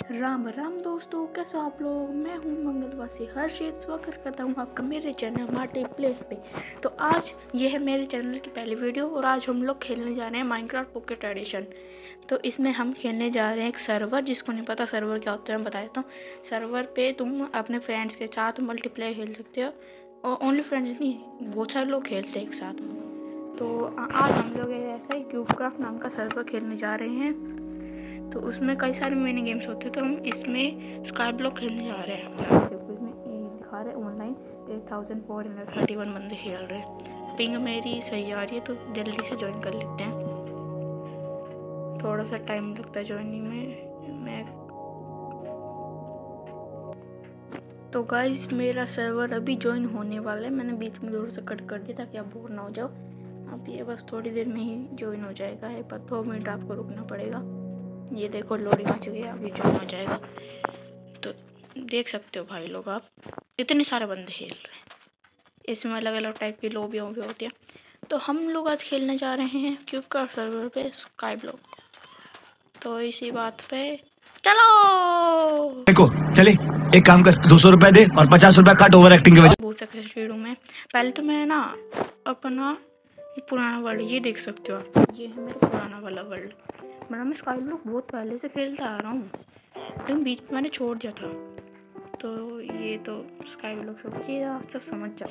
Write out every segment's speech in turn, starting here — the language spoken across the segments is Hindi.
राम राम दोस्तों, कैसे आप लोग? मैं हूँ मंगलवासी हर्षित। स्वागत करता हूँ आपका मेरे चैनल मार्टी प्लेस पे। तो आज ये है मेरे चैनल की पहली वीडियो और आज हम लोग खेलने जा रहे हैं माइनक्राफ्ट पॉकेट एडिशन तो इसमें हम खेलने जा रहे हैं एक सर्वर जिसको नहीं पता सर्वर क्या होता है, मैं बता देता हूँ। सर्वर पर तुम अपने फ्रेंड्स के साथ मल्टीप्लेयर खेल सकते हो और ओनली फ्रेंड्स नहीं, बहुत सारे लोग खेलते हैं एक साथ। तो आज हम लोग ऐसा ही क्यूब क्राफ्ट नाम का सर्वर खेलने जा रहे हैं। तो उसमें कई सारे मिनी गेम्स होते हैं तो हम इसमें स्काई ब्लॉक खेलने जा रहे हैं। देखो इसमें दिखा रहे online eight thousand four hundred thirty one बंदे खेल रहे हैं। पिंग मेरी सही आ रही है तो जल्दी से ज्वाइन कर लेते हैं। थोड़ा सा टाइम लगता है ज्वाइनिंग में मैं तो गाइस मेरा सर्वर अभी ज्वाइन होने वाला है। मैंने बीच में दूर से कट कर दिया ताकि आप बोर ना हो जाओ। अब ये बस थोड़ी देर में ही ज्वाइन हो जाएगा एक पर दो मिनट आपको रुकना पड़ेगा। ये देखो लोडिंग आ चुकी है अभी ज्वाइन हो जाएगा। तो देख सकते हो भाई लोग आप इतने सारे बंदे खेल रहे हैं। इसमें अलग अलग टाइप की लोबियों भी होती है। तो हम लोग आज खेलने जा रहे हैं क्यूब का सर्वर पे स्काई ब्लॉक तो इसी बात पे चलो! देखो चले एक काम कर दो सौ रुपए दे और पचास रुपए काट ओवर एक्टिंग के वजह हूँ पहले तो मैं ना अपना पुराना वर्ल्ड ये देख सकते हो आप। ये है मेरा पुराना वाला वर्ल्ड मतलब मैं स्काई ब्लॉक बहुत पहले से खेलता आ रहा हूँ। लेकिन बीच में मैंने छोड़ दिया था। तो ये तो स्काई ब्लॉक सब, ये आप सब समझ जाओ।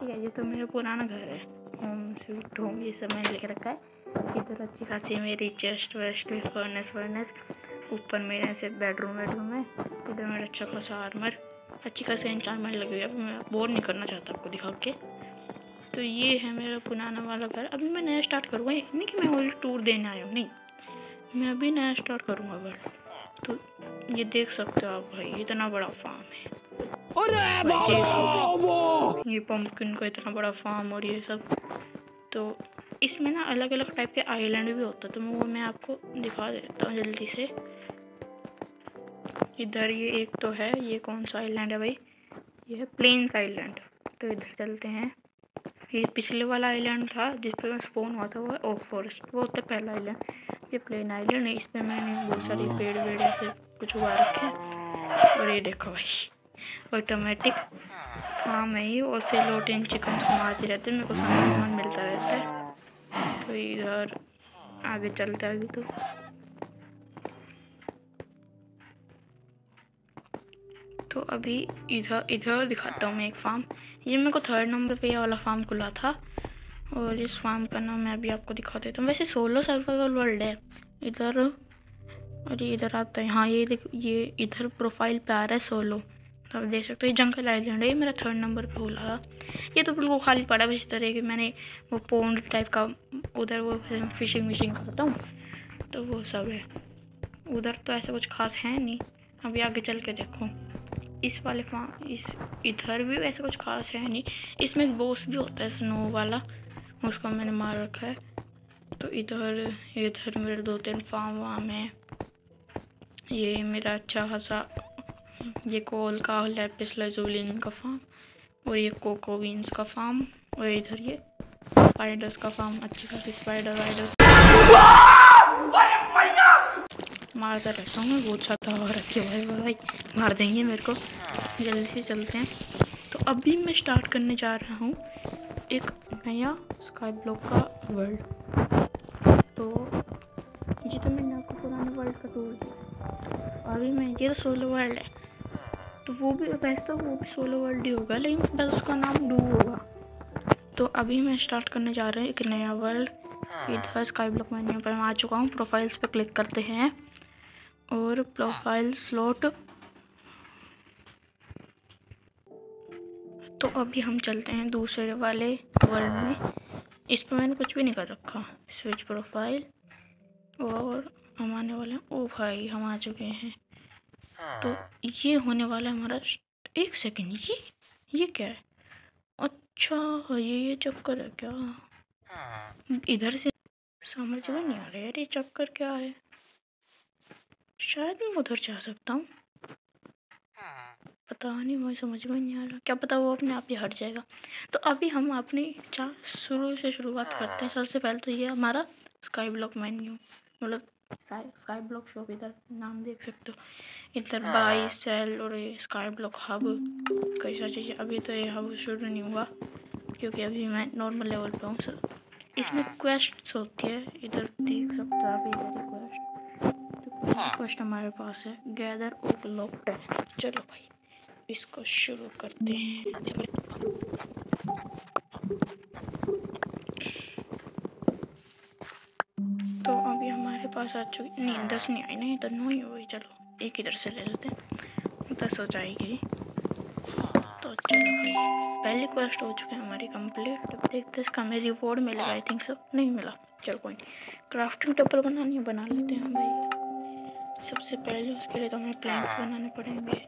ठीक है, ये तो मेरा पुराना घर है। होम स्वीट होम ये सब मैंने लेके रखा है। इधर अच्छी खासी मेरी चेस्ट वेस्ट फर्नेस फर्नेस ऊपर मेरे ऐसे बेडरूम वेडरूम है। इधर मेरा अच्छा खासा आर्मर अच्छी खासी इंचार्मर लगी हुई है। मैं बोर नहीं करना चाहता आपको दिखा के। तो ये है मेरा पुराना वाला घर। अभी मैं नया स्टार्ट करूँगा। नहीं कि मैं वही टूर देने आया हूँ नहीं। मैं अभी नया स्टार्ट करूँगा घर। तो ये देख सकते हो आप भाई इतना बड़ा फार्म है। अरे ये पंपकिन का इतना बड़ा फार्म और ये सब। तो इसमें ना अलग अलग टाइप के आइलैंड भी होता तो मैं वो मैं आपको दिखा देता हूँ जल्दी से। इधर ये एक तो है। ये कौन सा आइलैंड है भाई? ये है प्लेन्स आइलैंड तो इधर चलते हैं। ये पिछले वाला आइलैंड था जिस पर मैं स्पोन हुआ था वो है ओक फॉरेस्ट वो होता है पहला आइलैंड ये प्लेन आइलैंड है। इस पर मैंने बहुत सारे पेड़ वेड़ ऐसे कुछ उगा रखे हैं। और ये देखो भाई ऑटोमेटिक हाँ मैं ही और से लोटिन चिकन को मारते रहते मेरे को सामान मिलता रहता है। तो इधर आगे चलता है अभी तो। तो अभी इधर इधर दिखाता हूँ मैं एक फार्म ये मेरे को थर्ड नंबर पे ये वाला फार्म खुला था। और इस फार्म का नाम मैं अभी आपको दिखा देता हूँ। वैसे सोलो सर्वाइवल वर्ल्ड है। इधर, और ये इधर आता है। हाँ ये देख, ये इधर प्रोफ़ाइल पे आ रहा है सोलो तो आप देख सकते हो, ये जंगल आइलैंड है। ये मेरा थर्ड नंबर पे खुला था। ये तो बिल्कुल खाली पड़ा है। इस तरह की मैंने वो पोन्ड टाइप का उधर वो फिशिंग विशिंग करता हूँ। तो वो सब है। उधर तो ऐसा कुछ खास है नहीं। अभी आगे चल के देखो। इस वाले फार्म इस इधर भी वैसे कुछ खास है नहीं। इसमें एक बोस भी होता है स्नो वाला। उसको मैंने मार रखा है। तो इधर इधर मेरे दो तीन फार्म वाम है। ये मेरा अच्छा खासा ये कोल का लेपिस लजोलिन का फार्म और ये कोको का फार्म और इधर ये स्पाइडर्स का फार्म अच्छी खासी स्पाइडर वाइडर मारता रहता हूँ मैं, बहुत छाता हुआ रखे भाई भाई मार देंगे मेरे को। जल्दी से चलते हैं। तो अभी मैं स्टार्ट करने जा रहा हूँ एक नया स्काई ब्लॉक का वर्ल्ड तो ये तो मैंने आपको पुराने वर्ल्ड का टूर दिया। अभी मैं, ये तो सोलो वर्ल्ड है। तो वो भी, वैसे वो भी सोलो वर्ल्ड ही होगा, लेकिन बस उसका नाम डू होगा। तो अभी मैं स्टार्ट करने जा रहा हूँ एक नया वर्ल्ड इधर स्काई ब्लॉक मेन्यू पर, मैं आ चुका हूँ प्रोफाइल्स पे क्लिक करते हैं। और प्रोफ़ाइल स्लॉट। तो अभी हम चलते हैं दूसरे वाले वर्ल्ड में। इस पर मैंने कुछ भी नहीं कर रखा। स्विच प्रोफ़ाइल और हम आने वाले हैं। ओ भाई हम आ चुके हैं। तो ये होने वाला है हमारा एक सेकंड। ये ये क्या है? अच्छा ये ये चक्कर है क्या? इधर से समझ में नहीं आ रहा। यार ये चक्कर क्या है? शायद मैं उधर जा सकता हूँ। पता नहीं मुझे समझ में नहीं आ रहा। क्या पता वो अपने आप ही हट जाएगा। तो अभी हम अपनी चा शुरू से शुरुआत करते हैं। सबसे पहले तो ये हमारा स्काई ब्लॉक मेन्यू मतलब स्काई ब्लॉक शॉप इधर नाम देख सकते हो। इधर बाई सेल और ये स्काई ब्लॉक हब कई सारी चीज़ें अभी तो ये हब शुरू नहीं हुआ क्योंकि अभी मैं नॉर्मल लेवल पे हूँ। सर इसमें क्वेस्ट होती है। इधर देख सकते हो आप इधर। क्वेस्ट तो हमारे पास है गैदर ओक लॉक्ड है। चलो भाई, इसको शुरू करते हैं। तो अभी हमारे पास आ चुकी, नहीं, दस नहीं आई, नहीं तो नौ ही हो गई चलो, एक इधर से ले लेते हैं। दस हो जाएगी। तो चलो पहली क्वेस्ट हो चुकी है हमारी कंप्लीट अब देखते हैं इसका हमें रिवॉर्ड मिलेगा आई थिंक सब नहीं मिला। चलो कोई नहीं। क्राफ्टिंग टेबल बनानी है, बना लेते हैं भाई। सबसे पहले उसके लिए तो हमें प्लान्स बनाने पड़ेंगे।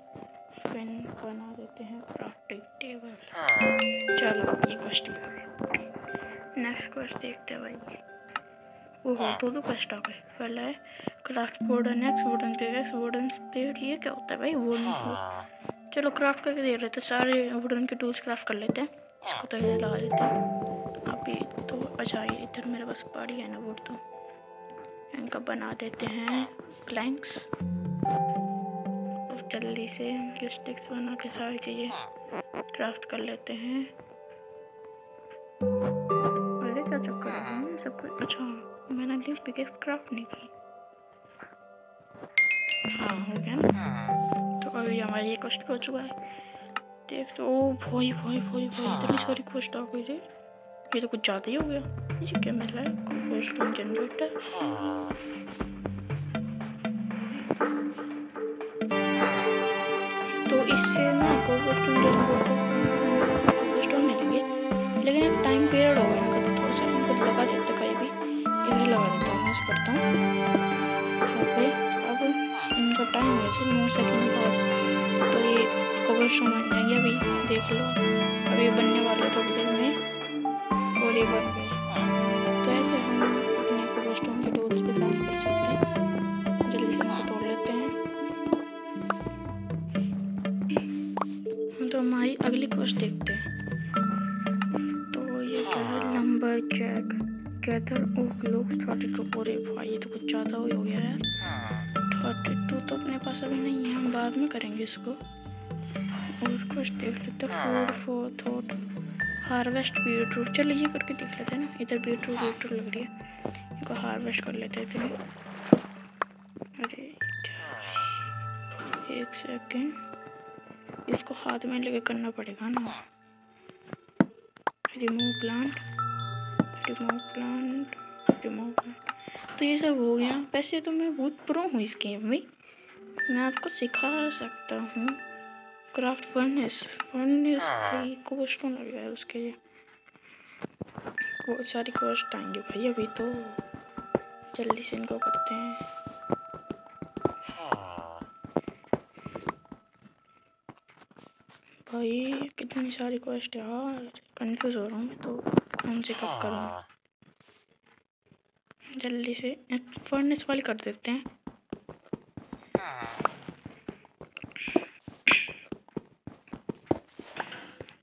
पेन बना देते हैं क्राफ्टिंग टेबल चलो ये क्वेश्चन नेक्स्ट क्वेश्चन देखते हैं भाई। ओहो दो दो क्वेस्ट आ गए। पहला है craft wooden axe wooden pickaxe wooden spade ये क्या होता है भाई? वुडन चलो क्राफ्ट करके दे रहे थे। सारे वुडन के टूल्स क्राफ्ट कर लेते हैं। इसको तो इधर लगा देते हैं। अभी तो अच्छा इधर मेरे पास पड़ी है ना वुड तो। इनका बना देते हैं प्लैंक्स और जल्दी से स्टिक्स बना के सारी चीज़ें क्राफ्ट कर लेते हैं। अरे क्या चक्कर है, सब कुछ। अच्छा मैंने अगली पिकेक्स क्राफ्ट नहीं की। हाँ हो गया तो अभी हमारी ये क्वेश्चन हो चुका है। देख तो ओ, भाई भाई भाई भाई, इतनी सारी क्वेश्चन आ गई रे। ये तो कुछ ज़्यादा ही हो गया। ये क्या मिल रहा है? जनरेटर तो इससे ना क्वेश्चन जनरेटर मिलेंगे। लेकिन एक टाइम पीरियड होगा इनका तो थोड़ा सा। इनको लगा देता कहीं भी। लगा देता हूँ, मैं करता हूँ। अब इनका टाइम नौ सेकंड बाद। तो ये कवर शो बन जाएँगे अभी, देख लो। अभी बनने वाला थोड़ी देर में ये बन गए तो ऐसे हम अपने कवर स्टोन के डोल्स पे काम कर सकते हैं। जल्दी से इनको तोड़ लेते हैं। हाँ, तो हमारी अगली क्वेश्चन देखते हैं। तो ये है? Number check gather oak log thirty two अरे भाई ये तो कुछ ज़्यादा ही हो गया यार। थर्टी टू तो अपने पास अभी नहीं है। हम बाद में करेंगे इसको। और कुछ देख लेते हैं फोर फोर थोट हार्वेस्ट बीटरूट चलो ये करके देख लेते हैं ना इधर बीटरूट बीटरूट लग रही है इनको हार्वेस्ट कर लेते हैं इतनी अरे एक सेकेंड इसको हाथ में लेके करना पड़ेगा ना remove plant remove plant remove plant तो ये सब हो गया वैसे तो मैं बहुत प्रो हूँ इस गेम में मैं आपको सिखा सकता हूँ क्राफ्ट फर्नेस फर्नेस भाई कोस्ट लगेगा है उसके लिए। बहुत सारी कोस्ट आएँगे भाई अभी तो। जल्दी से इनको करते हैं। भाई कितनी सारी क्वेस्ट है यार। कंफ्यूज हो रहा हूँ मैं तो। कौन से कब करूँ? जल्दी से। फर्नेस वाली कर देते हैं।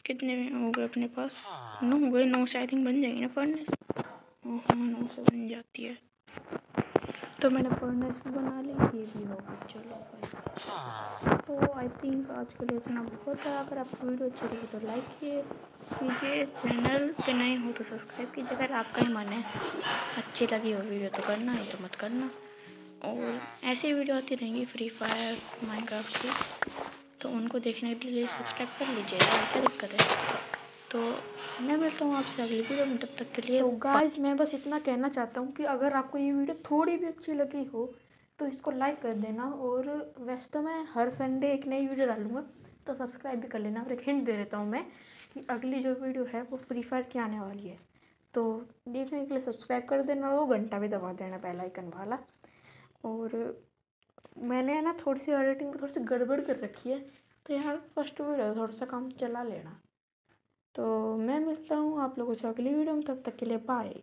कितने में हो गए अपने पास? नौ हो गए नौ से आई थिंक बन जाएँगे ना फर्नेस हाँ नौ से बन जाती है। तो मैंने फर्नेस भी बना ली ये भी हो गई चलो तो आई थिंक आज के लिए इतना बहुत है। अगर आपको वीडियो अच्छी लगी तो लाइक कीजिए। चैनल पे नए हो तो सब्सक्राइब कीजिए। अगर आपका ही मन है अच्छी लगी हो वीडियो तो करना नहीं तो मत करना। और ऐसी वीडियो आती रहेंगी फ्री फायर माइनक्राफ्ट की। तो उनको देखने के लिए सब्सक्राइब कर लीजिएगा क्या दिक्कत है। तो मैं मिलता हूँ आपसे अगली वीडियो में तब तक के लिए तो गाइस मैं बस इतना कहना चाहता हूँ कि अगर आपको ये वीडियो थोड़ी भी अच्छी लगी हो तो इसको लाइक कर देना और वैसे तो मैं हर संडे एक नई वीडियो डालूँगा तो सब्सक्राइब भी कर लेना। और एक हिंट दे देता हूँ मैं कि अगली जो वीडियो है वो फ्री फायर की आने वाली है। तो देखने के लिए सब्सक्राइब कर देना और वो घंटा भी दबा देना बेल आइकन वाला। और मैंने है ना थोड़ी सी एडिटिंग में थोड़ी सी गड़बड़ कर रखी है तो यहाँ फ़र्स्ट वीडियो थोड़ा सा काम चला लेना। तो मैं मिलता हूँ आप लोगों से अगली वीडियो में, तब तक के लिए बाय